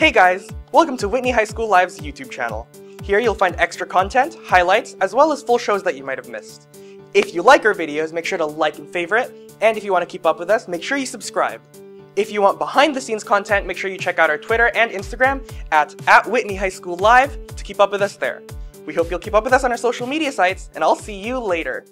Hey guys, welcome to Whitney High School Live's YouTube channel. Here you'll find extra content, highlights, as well as full shows that you might have missed. If you like our videos, make sure to like and favorite, and if you want to keep up with us, make sure you subscribe. If you want behind the scenes content, make sure you check out our Twitter and Instagram at, at Whitney High School Live to keep up with us there. We hope you'll keep up with us on our social media sites, and I'll see you later.